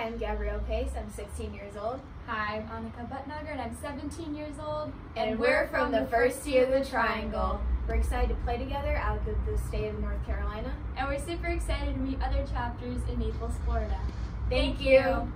Hi, I'm Gabrielle Pace. I'm 16 years old. Hi, I'm Anika Buttnugger and I'm 17 years old. And, we're from the First Tee of the Triangle. We're excited to play together out of the state of North Carolina. And we're super excited to meet other chapters in Naples, Florida. Thank you.